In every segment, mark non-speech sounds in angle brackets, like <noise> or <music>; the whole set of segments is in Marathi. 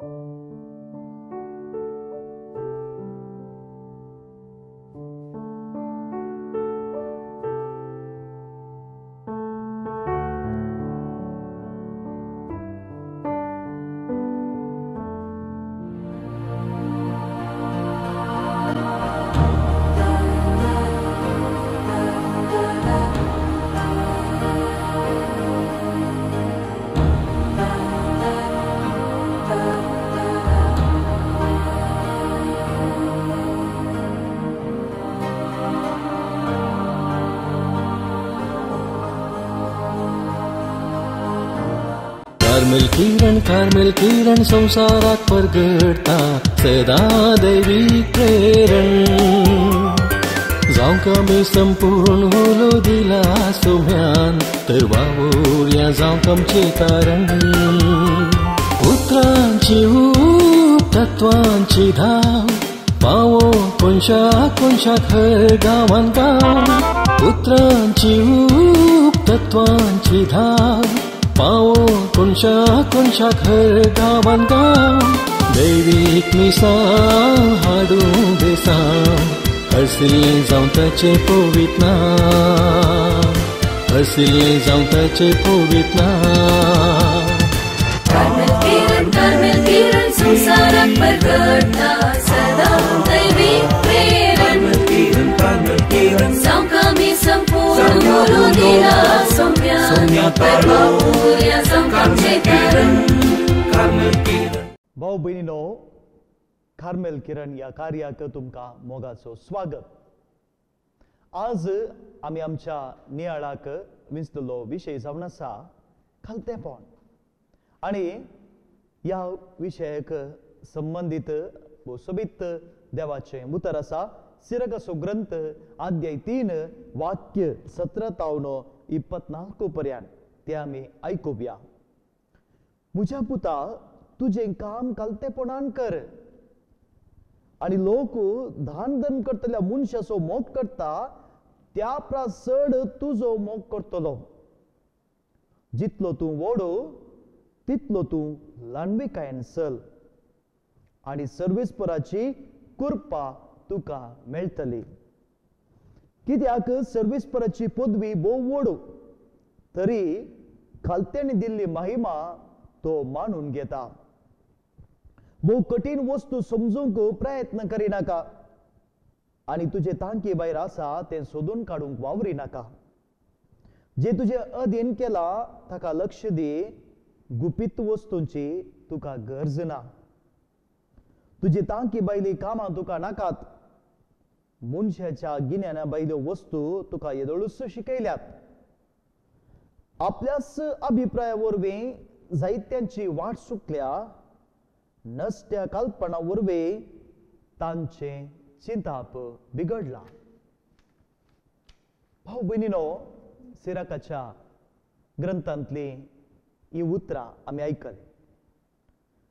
कार्मेल किरण कार्मेल किरण संसारात परगडता सदा दैवी प्रेरण जावंक आमी संपूर्ण होलो दिला सोम्यान तर वावुरया जावंक आमचे कारण उतरांची ऊब तत्वांची धाव पावो कोणशा कोणशा खर गांवान गांव उतरांची ऊब तत्वांची धाव पावो कोणशा कोणशा खर गांवान गांव दैवीक मिसां हाडू देसां हसले जावं ताचे पोवीत ना हसले जावं ताचे भाऊ बहिणीनो कार्मेल किरण या कार्याक तुमकां मोगाचो स्वागत. आज आमी आमच्या नियाळाक विंचलो विशय जावन आसा खालतेपण आनी ह्या विशयाक संबंदीत सोबीत देवाचें उतर आसा ಸಿರಗಸು ग्रंथ आद्य तीन वाक्य सतरा तावनो ಇಪ್ಪತ್ನಾಲ್ಕು पर्यंत. ते आमी ऐकूया म्हज्या पुता तुजें काम कलतेपणान कर। आणि लोक धान धन करतल्या मनशाचो मोग करता त्या चड तुजो मोग करतलो। जितलो तूं वडो तितलो तूं ल्हानविकायेन चल आणि सर्वेस्पराची कुर्पा तुका मेळटली कित्याक सर्वेस्पराची पदवी भोव व्हडो तरी खालत्याने दिल्ली महिमा तो मानून घेता. भोव कठीण वस्तू समजूंक प्रयत्न करिनाका आणि तुजे तांकी भायर आसा तें सोदून काडूंक वावरी नाका. जे तुझे अधीन केला ताका लक्ष दी. गुपीत वस्तूंची तुका गरज ना. तुजी तांकी बायली कामां तुका नाकात. मनशाच्या गिन्याना बायल्यो वस्तू तुका येदोळूच शिकयल्यात. आपल्याच अभिप्राया वरवीं जायत्यांची वाट सुटल्या नसत्या कल्पना वरवीं तांचे चिंताप बिगडला भाऊ बहिणीनो सिराकाच्या ग्रंथांतली ही उतरां आमी आयकली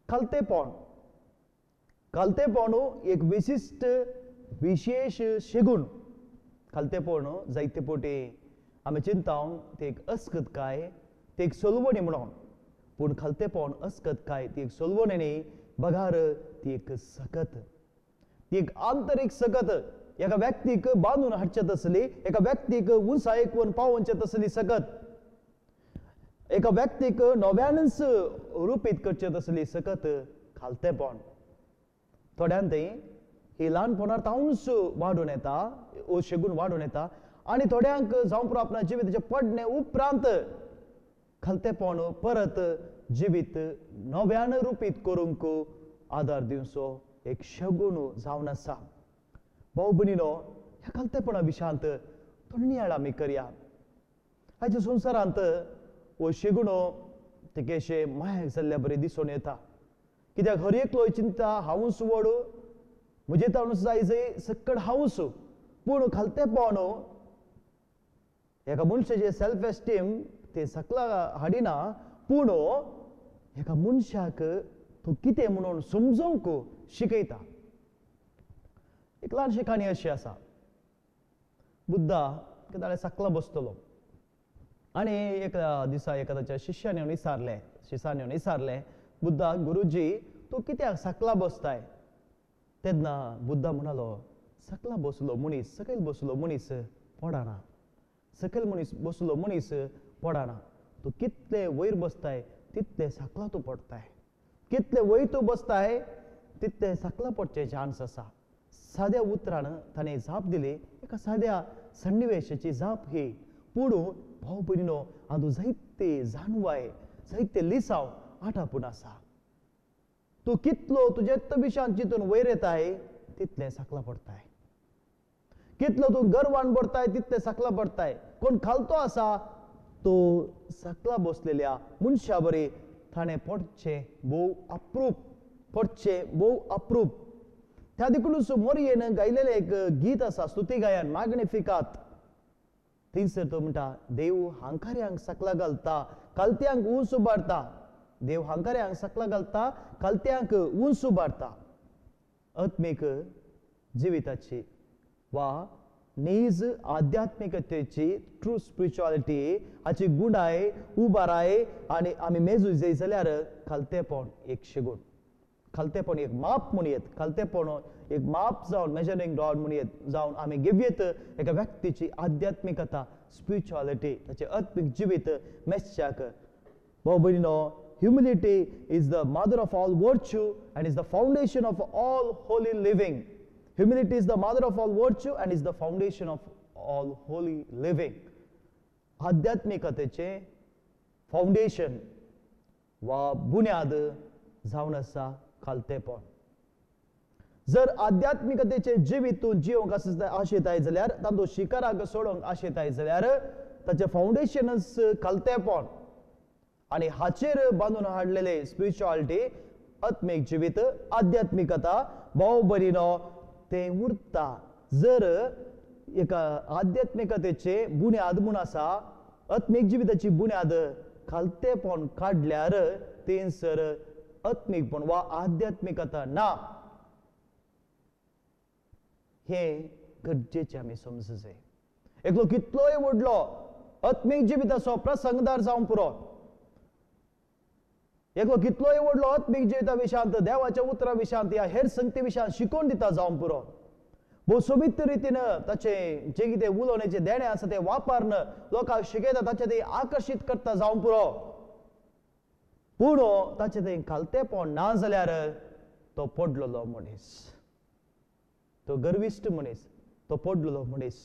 कलतेपण कलतेपण हो, एक विशिश्ट विशेष शेगूण. कलतेपण जायते पोटी आमी चिंतावन ते एक अस्कत काय ते एक सोलवणी म्हणून पूण खलतेपण अस्कत काय ती एक सोलवणी न्ही बगार ती एक सकत ती एक आंतरीक सकत एका व्यक्तीक बांदून हाडचे तसली एका व्यक्तीक उंचायेक पावोवचे तसली सकत एका व्यक्तीक नव्यानच रुपीत करचे तसली सकत खालतेपण थोड्यांत ही ल्हानपणांत तावूंच वाडून येता ओ शेगून वाडून येता आनी थोड्यांक जावं पुरो आपणा जिविताचे पडणे उपरांत खालतेपण परत जिवीत नव्यान रुपीत करूंक आदार दिवचो एक शगून जावन आसा. भाऊ भयणीनो ह्या खलतेपणा विशांत थोडी नियाळ आमी करया. हाच्या संवसारांत हो शिगुणो तेकेशे मायक जाल्ल्या बरें दिसून येता. कित्याक हर एकलो चिंता हांवूच व्हड म्हजे ताणूच जाय जंय सक्कड हांवूच पूण खालतेपण एका मनशाचे सेल्फ एस्टीम ते सकला हाडिना पूण एका मनशाक तो कितें म्हणून समजूंक शिकयता एक ल्हानशी काणी अशी आसा बुद्धा ताणें सकला बसतलो आनी एका दिसा एका ताच्या शिश्यान येवन विचारलें शिश्यान येवन विचारलें बुद्धा गुरुजी तूं कित्याक सकला बसताय तेन्ना बुद्धा म्हणालो सकला बसलो मनीस सकयल बसलो मनीस पडना सकयल मनीस बसलो मनीस पडना. तो कितले वयर बसताय तितले साकला तो पडताय. कितले वयर तो बसताय तितले साकला पडचे चान्स आसा साद्या उतरान ताणें जाप दिली. एका साध्या सन्निवेशाची जाप ही. पूण भाव भयणीनो आदू जायते जाणवाय जायते लिसाव आठापून आसा तूं कितलो तुजे तबिशान चिंतून वयर येताय तितलें साकला पडताय. कितलो तूं गर्वान पडताय तितलें साकला पडताय. कोण खालतो आसा तो सकला बसलेल्या मनशा बरे ताणें पडचे भोव अप्रूप पडचे भोव अप्रूप. त्या तिकडून समोर येणं गायलेलें एक गीत आसा स्तुती गायन मागणे फिकात. थंयसर तो म्हणटा देव हांकार्यांक सकला घालता कालत्यांक ऊंच उबारता. देव हांकार्यांक सकला घालता कालत्यांक ऊंच उबारता. आत्मीक जिविताची वा नीज आध्यात्मिकतेची ट्रू स्पिरिच्युअलिटी हाची गुणाय उबाराय आनी आमी मेजू जाय जाल्यार खालतेपण एक शिगूण खालतेपण एक माप म्हणून येत. खालतेपण एक माप जावन मेजरिंग रॉड म्हणून येत. जावन आमी घेवयेत एका व्यक्तीची आध्यात्मिकता स्पिरिच्युअलिटी ताचे आत्मीक जिवीत मेस्च्याक भाऊ भयणीनो humility is the mother of all virtue and is the foundation of all holy living. Humility is the mother of all virtue and is the foundation of all holy living. आध्यात्मिकतेचे फाउंडेशन वा बुन्याद जावन आसा खालतेपण जर आध्यात्मिकतेचे जिवीत जिवंक आस- आशेताय जाल्यार तातूं शिखराक सोडोंक आशेताय जाल्यार ताचे फाउंडेशनच खालतेपण आणि हाचेर बांधून हाडलेले स्पिरिच्युअलिटी आत्मीक जिवीत आध्यात्मिकता भाव बरीनो उरता. जर एका आध्यात्मिकतेचे बुन्याद म्हूण आसा आत्मीक जिविताची बुन्याद खालतेपण काडल्यार तेंसर आत्मीकपण वा आध्यात्मिकता ना. हे गरजेचे आमी समजचे एकलो कितलोय व्हडलो आत्मीक जिविताचो प्रसंगदार जावन पुरो. एक कितलोय व्हडलो आत्मीक जिविता विशांत देवाच्या उतरा विशांत या हेर संगती विशांत शिकोवन दिता जावं पुरो. भोव सोबीत रितीन ताचे जे कितें उलोवण्याचें देणे आसा ते वापरन लोकांक शिकयता ताचे ते आकर्शीत करता जावं पुरो. पूण ताचे ते खालतेपण ना जाल्यार तो पडलेलो मनीस. तो गर्विश्ट मनीस तो पडलेलो मनीस.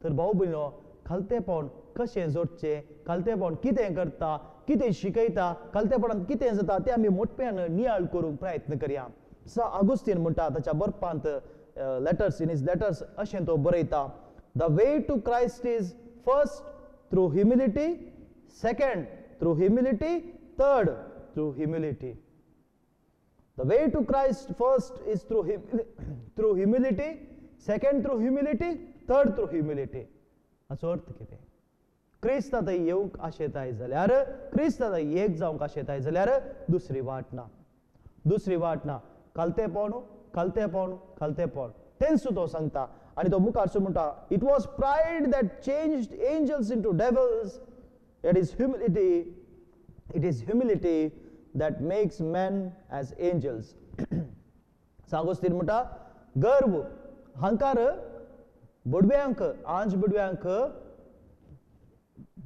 तर भाऊ भयणो खालतेपण कशें जोडचें कालतेपण कितें करता कितें शिकयता खालतेपणांत कितें जाता तें आमी मोटप्यान नियाळ करूंक प्रयत्न करया. स आगोस्तीन म्हणटा ताच्या बरपांत लेटर्स इन इज लेटर्स अशें तो बरयता. The way to Christ is first through humility second through humility third through humility The way to Christ first is through, hum- <clears throat> through humility, second through humility, third through humility. हाचो अर्थ कितें? क्रिस्तां थंय येवंक आशेताय जाल्यार क्रिस्तां थंय एक जावंक आशेताय जाल्यार दुसरी वाट ना. दुसरी वाट ना. खालतेपण खालतेपण खालतेपण तेंच तो सांगता. आनी तो मुखारचो म्हणटा it was pride that change angels into devils it is humility it is humility that makes man as angels सांगोस्तीन म्हणटा गर्व हांकार बुडव्यांक आंज बुडव्यांक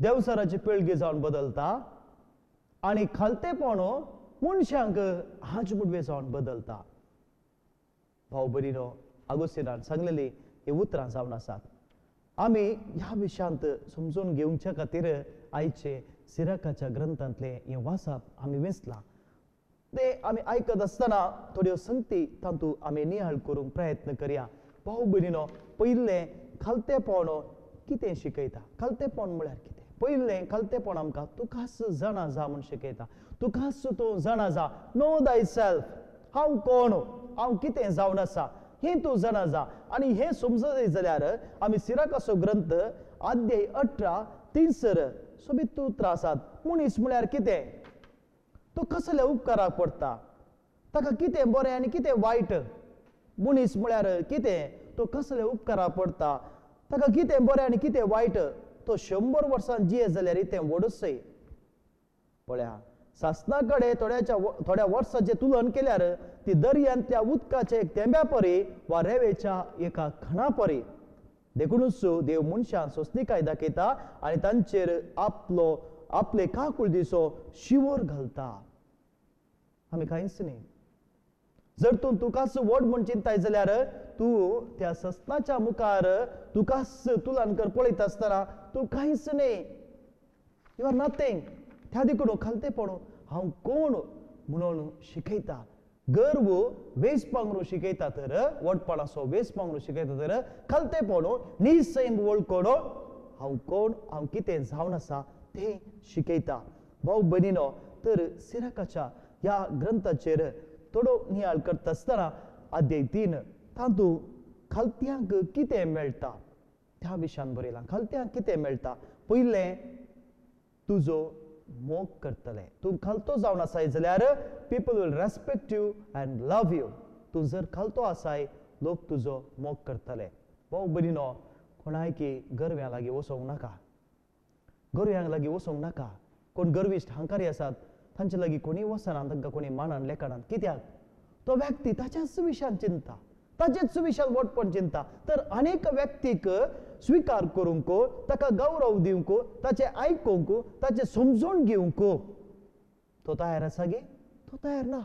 देवसराची पिळगी जावन बदलता. आणि खालतेपणो मनशांक हांच मुडवे जावन बदलता. भाऊ बरीनो आगोस्तिनान सांगलेली ही उतरां जावन आसात. आमी ह्या विशयांत समजून घेवच्या खातीर आयचे सिराकाच्या ग्रंथांतले हे वाचप आमी वेंचलां. ते आमी आयकत आसतना थोड्यो संगती तातूंत आमी नियाळ करूंक प्रयत्न करया. भाऊ भयणीनो पयलें खालतेपण कितें शिकयता? खालतेपण म्हळ्यार कितें? पयलें पण आमकां तूं खास जाणा जा म्हूण शिकयता तूं तूं जाणा जा नो दाय सेल्फ हांव कोण हो? हांव कितें जावन आसा? हें तूं जाणा जा. आनी हें समजत जाल्यार आमी सिराकाचो ग्रंथ आद्याय अठरा तिनसर सोबीत तूं त्रासात. मनीस म्हळ्यार कितें? तो कसले उपकाराक पडटा ताका कितें बरें आनी कितें वायट मनीस म्हळ्यार कितें? तो कसले उपकाराक पडटा ताका कितें बरें आनी कितें वायट तो शंबर वर्सां जियेत जाल्यार तें वडसय पळया. शासनाकडे थोड्याच्या थोड्या वर्साचे तुलन केल्यार ती दर्यांतल्या उदकाचे एक तेंब्या परी वा रेवेच्या एका खणा परी. देखूनच देव मनशां सोंसणीकाय दाखयता आनी तांचेर आपलो आपले काकूळ दिसो शिवोर घालता. आमी कांयच न्ही. जर तूं तुकास व्हड म्हूण चिंताय जाल्यार तूं त्या सस्नाच्या मुखार तुकास तुलानकर पळयत आसतना तूं कांयच न्ही. यू आर नथिंग त्या देखून खालतेपणू हांव कोण म्हणून शिकयता? गर्व वेस पांगरू शिकयता तर वडपणाचो वेस पांगरू शिकयता तर खालतेपणू निसैम वळखून हांव कोण? हांव कितें जावन आसा तें शिकयता. भाऊ बनिनो तर सिराकाच्या ह्या ग्रंथाचेर थोडो नियाळ करता आसतना अध्याय तीन तातूंत खालत्यांक कितें मेळटा त्या विशयान बरयलां खालत्यांक कितें मेळटा पयलें तुजो मोग करतले। तूं खालतो जावन आसाय जाल्यार people will respect you and love you तूं जर खालतो आसाय लोक तुजो मोग करतले। भाऊ बरी कोणाय की गरव्यां लागीं वचोंक नाका? गर्व्यांक लागीं वचोंक नाका? कोण गर्विश्ट हांकारी आसात तांचे लागीं कोणी वचना तांकां कोणी मानान लेखनान कित्याक? तो व्यक्ती ताच्याच विशयान चिंता ताचेच विशयान वटपण चिंता. तर अनेक व्यक्तीक स्वीकार करूंक ताका गौरव दिवंक ताचे आयकूंक ताचे समजून घेवंक तो तयार आसा गे? तो तयार ना.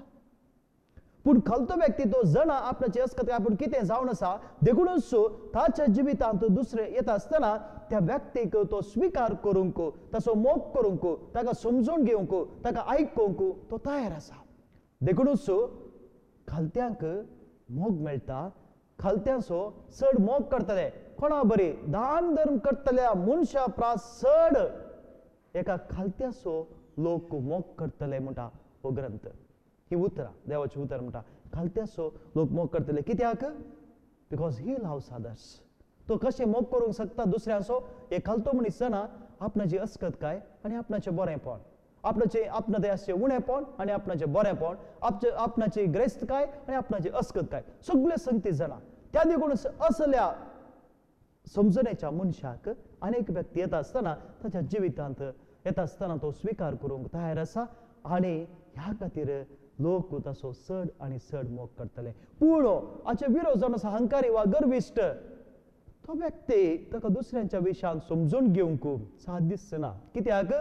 पूण खालतो व्यक्ती तो जाणा आपणाचे अस्कत आपूण कितें जावन आसा देखूनच ताच्या जिवितांत दुसरें येता आसतना त्या व्यक्तीक तो स्विकार करूंक ताचो मोग करूंक ताका समजून घेवंक ताका आयकूंक तो तयार आसा देखूनच खालत्यांक मोग मेळटा खालत्यांचो चड मोग करतले कोणा बरी दान धर्म करतल्या मनशा प्रास चड एका खालत्याचो लोक मोग करतले म्हणटा हो ग्रंथ ही उतरां देवाची उतर म्हणटा खालत्याचो लोक मोग करतले. कित्याक बिकॉज ही लव्स अदर्स तो कशें मोग करूंक शकता दुसऱ्यांचो हे खालतो मनीस जाणा आपणाची अस्कतकाय आनी आपणाचें बरेंपण आपणाचे आपणा देशाचें उणेपण आनी आपणाचें बरेंपण आपचे आपणाची ग्रेस्तकाय आनी आपणाची अस्कतकाय सगळे संगती जाणा. त्या देखून असल्या समजण्याच्या मनशाक अनेक व्यक्ती येता आसतना ताच्या जिवितांत येता आसतना तो स्विकार करूंक तयार आसा आनी ह्या खातीर लोक ताचो चड आनी चड मोग करतले. पूण हाचे विरोध जावन आसा अहंकारी वा गर्विश्ट तो व्यक्ती ताका दुसऱ्यांच्या विशान समजून घेवंक साथ दिसना. कित्याक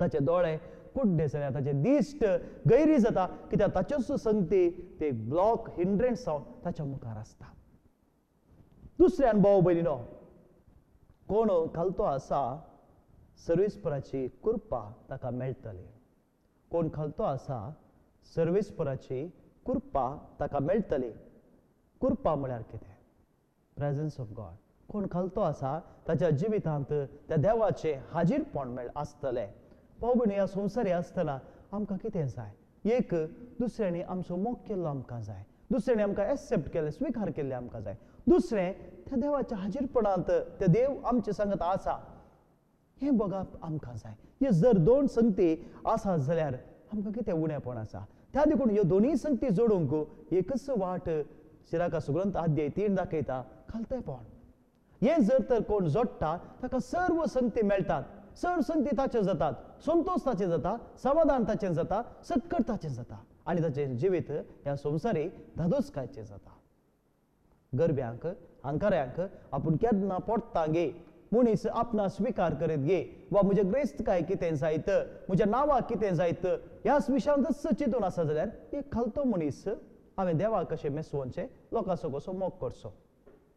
ताचे दोळे कुड्डे जाल्या ताचे दिश्ट गैरी जाता. कित्याक ताच्योच संगती ते ब्लॉक हिंड्रन्स जावन ताच्या मुखार आसता दुसऱ्यान भाव भयणीनो कोण खालतो आसा सर्वेस्पराची कृपा ताका मेळटली कोण खालतो आसा सर्वेस्पराची कृपा ताका मेळटली कृपा म्हळ्यार कितें? प्रेझन्स ऑफ गॉड कोण खालतो आसा? ताच्या जिवितांत त्या देवाचे हाजीरपण मेळ आसतले. भाऊ ह्या संवसारी आसतना आमकां कितें जाय? एक दुसऱ्यांनी आमचो मोग केल्लो आमकां जाय. दुसऱ्यांनी आमकां एक्सेप्ट केलें स्विकार केल्लें आमकां जाय. दुसरें त्या देवाच्या हाजीरपणांत ते देव आमचे सांगत आसा हें बघप आमकां जाय. हे जर दोन संगती आसा जाल्यार आमकां कितें उणेपण आसा? त्या देखून ह्यो दोनूय संगती जोडूंक एकच वाट शिराका सुग्रंथ आद्याय तीन दाखयता खालतेपण हे जर तर कोण जोडटा ताका सर्व संगती मेळटात सर्व संगती ताचे जातात. संतोष ताचे जाता समाधान ताचे जाता सत्कट ताचे जाता. आनी ताचे जिवीत ह्या संवसारी धादोसकायचें जाता. गरब्यांक आंकाऱ्यांक आपूण केन्ना पोटता गे मनीस आपणा स्विकार करीत घे वा म्हजे ग्रेस्त काय कितें जायत म्हज्या नांवाक कितें जायत ह्या विशयांतच चिंतून आसा जाल्यार एक खालतो मनीस हांवें देवाक कशें मेसोवचें लोकांचो कसो मोग करचो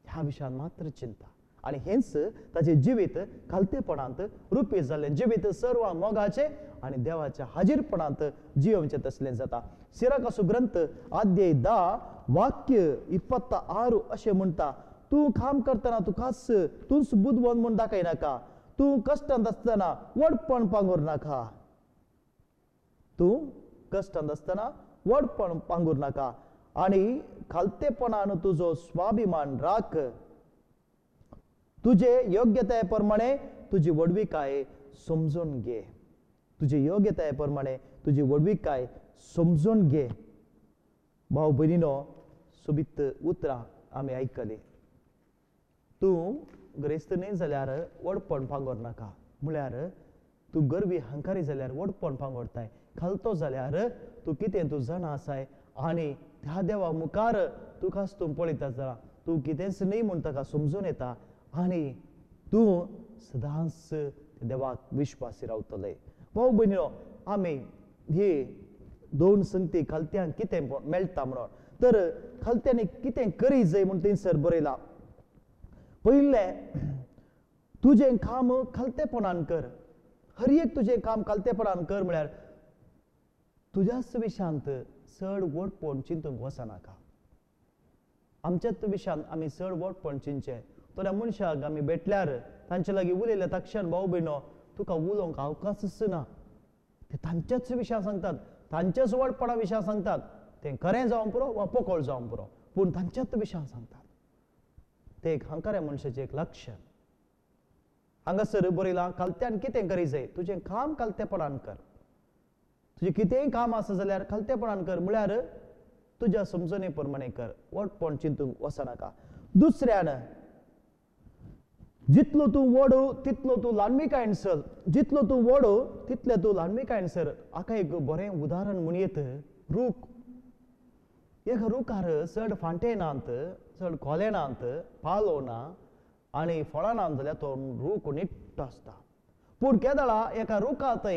ह्या विशयान मात्र चिंता। आनी हेच ताचें जिवीत खालतेपणांत रुपी जाल्लें जिवीत सर्व मोगाचें आनी देवाच्या हाजीरपणांत जियोवचें तसलें जाता। सिराकासो ग्रंथ आद्य दा वाक्य इपत्ता आरू अशें म्हणटा तूं काम करतना तुकाच तूंच बुदवंत म्हूण दाखयनाका तूं कश्टांत आसतना वडपण पांगूर नाका. तूं कश्टांत आसतना वडपण पांगूर नाका. आनी खालतेपणान तुजो स्वाभिमान राख. तुजे योग्यताये प्रमाणे तुजी वडविकाय समजून घे. तुजी योग्यताये प्रमाणे तुजी वडविकाय समजून घे. भाव बहिणीनो सोबीत उतरां आमी आयकली तूं ग्रेस्त न्ही जाल्यार वडपण पांगोर नाका. म्हळ्यार तूं गर्वी हंकारी जाल्यार वडपण पांगोरताय खालतो जाल्यार तूं कितें तूं जाणा आसाय आनी त्या देवा मुखार तुकाच तूं पळयता जाल्यार तूं कितेंच न्ही म्हूण ताका समजून येता. आनी तूं सदांच देवाक विश्वासी रावतले भाऊ भयणीनो आमी ही दोन संगती खालत्यांक कितें मेळटा म्हणून. तर खालत्यांनी कितें करी जाय म्हूण थंयसर बरयलां. पहिले तुजें काम खालतेपणान कर. हर एक तुजें काम खालतेपणान कर म्हळ्यार तुज्याच विशांत चड वटपण चिंतूंक वचनाका आमच्याच विशांत आमी चड वटपण चिंचे थोड्या मनशाक आमी भेटल्यार तांचे लागीं उलयल्या तक्षण भाऊ भयणो तुका उलोवंक अवकाशच ना. ते तांच्याच विशां सांगतात तांच्याच वडपणा विशया सांगतात. तें खरें जावं पुरो वा पोकळ जावं पुरो. पूण तांच्याच विशां सांगतात. ते एक हंकाऱ्या मनशाचें एक लक्षण. हांगासर बरयलां कालत्यान कितें करी जाय तुजें काम कालतेपणान कर. तुजें कितेंय काम आसा जाल्यार खालतेपणान कर. म्हळ्यार तुज्या समजणे प्रमाणे कर वटपण चिंतूंक वचनाका दुसऱ्यान जितलो तूं व्हड तितलो तूं ल्हानमिकायेन सर. जितलो तूं व्हड तितले तूं ल्हानमिकायेन सर. हाका एक बरें उदाहरण म्हणयत रूख. एक रुखार चड फांटे नात चड खोले नात पालो ना आनी फळां ना जाल्यार तो रूख निट्ट आसता पूण केदळा एका रुखात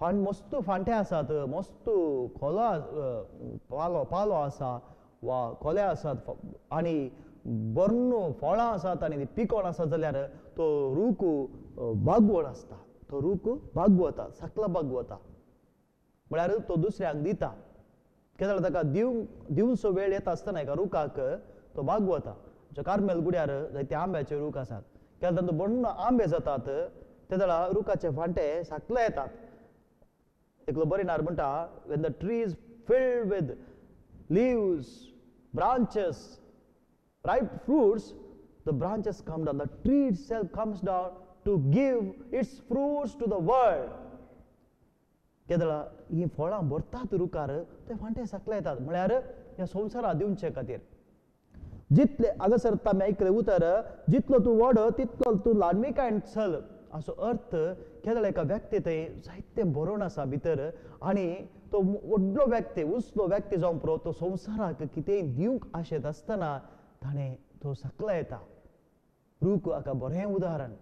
फांट मस्त फांटे आसात मस्त खोलो पालो पालो आसा वा खोले आसात आनी बर्न फळां आसात आनी पिकोण आसात जाल्यार तो रूख अ, बागवण आसता तो रूख बागवता सकला बागवता म्हळ्यार तो दुसऱ्यांक दिता कितें ताका दिवंक दिवचो वेळ येता आसतना एका रुखाक तो बागवता जे कार्मेल गुड्यार जायते आंब्याचे रूख आसात केल्या तांचो बण्ण आंबे जातात ते जाणा रुखाचे फांटे साकले येतात एकलो बरेनार म्हणटा when the trees is filled with leaves branches ripe fruits, the branches come down. The tree itself comes down to give its fruits to the world. केदळा ही फळां भरतात रुखार ते फांटे साकले येतात म्हळ्यार ह्या संवसारा दिवचे खातीर जितले हांगासर आमी आयकले उतर जितलो तूं व्हड तितलो तूं ल्हानमिकायेन चल. असो अर्थ केदळे एका व्यक्ती थंय जायते बरोवन आसा भितर आनी तो व्हडलो व्यक्ती उसलो व्यक्ती जावं पुरो तो संवसाराक कितेंय दिवंक आशेत आसतना ताणें तो सकला येता. रूक हाका बरें उदाहरण.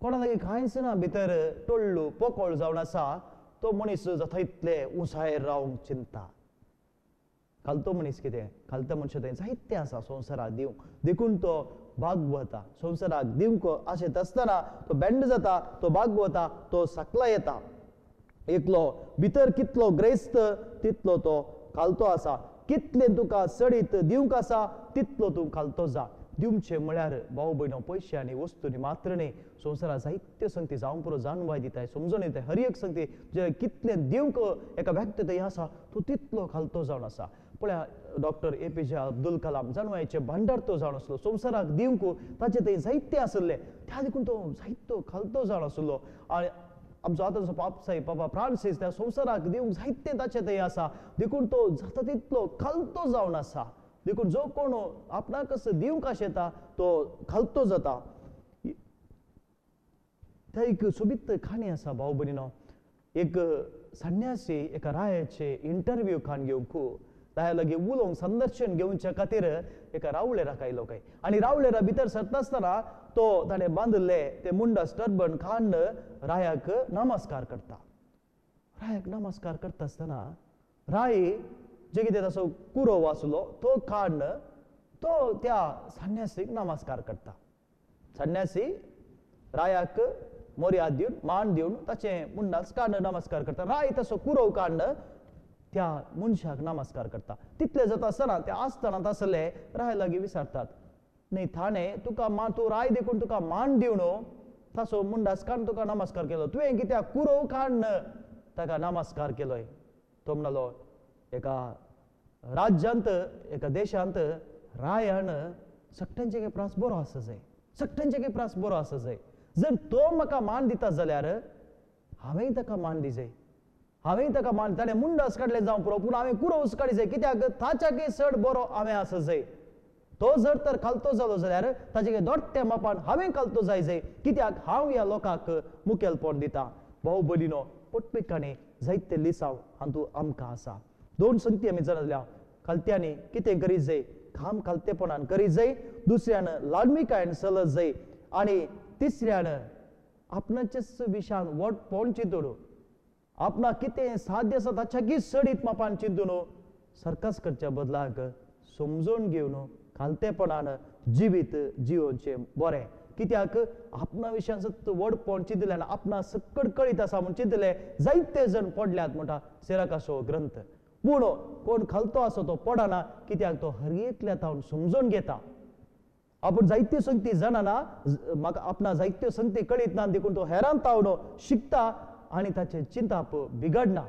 कोणा लागीं कांयच ना भितर टोळ्ळू पोकळ जावन आसा तो मनीस जाता इतले उंचायेर रावंक चिंता. खालतो मनीस कितें खालतो मनशा थंय साहित्य आसा संवसाराक दिवंक देखून तो भागवता संवसाराक दिवंक आशेत आसतना तो बँड जाता तो भागवता तो सकला येता एकलो भितर कितलो ग्रेस्त तितलो तो खालतो आसा कितलें तुका सडीत दिवंक आसा तितलो तूं खालतो जा दिवचे म्हळ्यार भाऊ भयण पयशे आनी वस्तूनी मात्र न्ही संवसारात साहित्य संगती जावं पुरो जाणवाय दिताय समजून येताय हर एक संगती जे कितलें दिवंक एका व्यक्ती आसा तो तितलो खालतो जावन आसा पळया डॉक्टर ए पी जे अब्दुल कलाम जाणवायचे भांडार तो जाण आसलो संवसाराक दिवंक ताचे थंय जायते आसले त्या देखून तो जायतो खालतो जाण आसलो आनी आमचो आतांचो बापसाहेब पापा फ्रांसीस त्या संवसाराक दिवंक जायते ताचे थंय आसा देखून तो जाता तितलो खालतो जावन आसा देखून जो कोण आपणाक दिवंक आशेता तो खालतो जाता. त्या एक सोबीत खाणी आसा भाऊ भयणीनो एक संन्यासी एका रायाचे इंटरव्यू खान घेवंक ताया उलोवंक संदर्शन घेवच्या खातीर एका रावळेरा आयलो काय आनी रावळेरा भितर सरता आसतना तो ताणें बांदले ते मुंडा टर्बन खांड रायाक नमस्कार करता रायाक नमस्कार करता आसतना राय जे कितें ताचो कुरो वाचलो तो खांड तो त्या संन्यासीक नमस्कार करता संन्यासी रायाक मोर्याद दिवन मान दिवन ताचे मुंडास कांड नमस्कार करता राय तसो कुरव कांड त्या मनशाक नमस्कार करता. तितले जाता आसतना ते आसतना आसले राय लागीं विसारतात. न्ही थाणे तुका मा तूं राय देखून तुका मान दिवन ताचो मुंडासकान तुका नमस्कार केलो. तुवें कित्याक कुरो काण ताका नमस्कार केलोय. तो म्हणलो एका राज्यांत एका देशांत रायान सगळ्यांचे काही प्रास बरो आसा जाय. सगळ्यांचे काही प्रास बरो आसा जाय. जर तो म्हाका मान दिता जाल्यार हांवेंय ताका मान दी हांवें ताका मान ताणें मुंड काडले जावं पुरो पूण हांवें कुरो उस्काडी जाय. कित्याक? ताच्याकय चड बरो हांवें आसा जाय. तो जर तर खालतो जालो जाल्यार ताचे दोट्ट्या मापान हांवें खालतो जाय जाय. कित्याक? हांव ह्या लोकांक मुखेलपण दिता. भाऊ बलिनो पोटपेकांनी जायते लिसांव हातूंत आमकां आसा. दोन संती आमी जाणल्या. खालत्यांनी कितें करीत जाय? काम खालतेपणान करीत जाय. दुसऱ्यान लाडमिकायेन चलत जाय. आनी तिसऱ्यान आपणाचेच विशान वट पोण चिंतून आपणाक कितें साध्य आसा ताच्याकी सडीत मापान चिंतून सर्कस करच्या बदलाक समजून घेवन खालतेपणान जिवीत जिवोवचें बरें। कित्याक आपणा विशयान सत वडपण चिंतलें आनी आपणा सक्कड कळीत आसा म्हूण चिंतलें जायते जण पडल्यात म्हणटा सेराकासो ग्रंथ। पूण कोण खालतो आसो तो पडना कित्याक तो हरयेंतल्या तावन समजून घेता। आपूण जायत्यो संगती जाणना म्हाका आपणा जायत्यो संगती कळीत ना देखून तो हैरान तावन शिकता आनी ताचे चिंताप बिगडना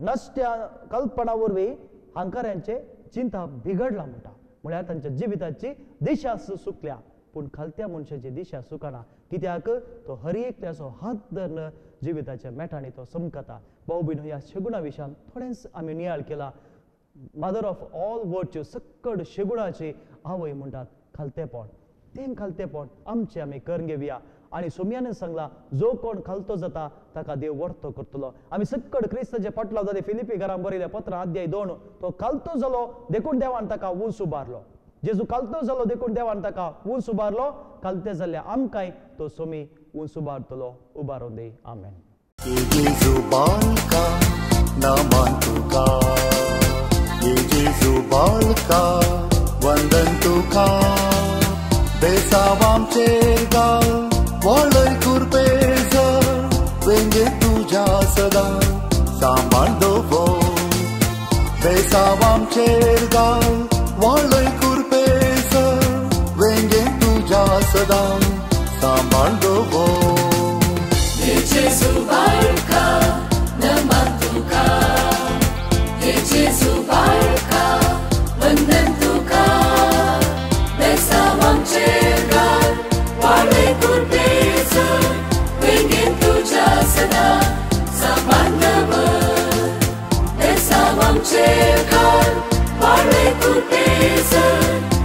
नश्ट्या कल्पना वरवीं हांकाऱ्यांचे चिंता बिगडला म्हणटा म्हळ्यार तांच्या जिविताची दिशा सु- सुकल्या पूण खालत्या मनशाची दिशा सुकना कित्याक? तो हर एकल्याचो हात धरून जिविताच्या मेठांनी तो समकता. भाऊ बीन ह्या शेगुणा विशयान थोडेंच आमी नियाळ केला. मदर ऑफ ऑल वर्च्यू सक्कड शेगुणाची आवय म्हणटात खालतेपण तें खालतेपण आमचे आमी करून घेवया आनी सोमयान सांगला जो कोण खालतो जाता ताका देव वरतो करतलो. आमी सक्कड क्रिस्ताचे पटला जाले फिलिपी घरान बरयल्या पत्र अध्याय दोन तो खालतो जालो देखून देवान ताका उंच उबारलो जेजू खालतो जालो देखून देवान ताका उंच उबारलो खालते जाल्यार आमकांय तो सोमी उंच उबारतलो उबारून दी. आमेन. वंदन तुका. बेसावामचे tuka వాళ్ళై కుర్పేజ వెంగే తుజా సదా సాంబాండోవో వేసావాం చేర్గా వాళ్ళై కుర్పేజ వెంగే తుజా సదా సాంబాండోవో నే చేసు vai.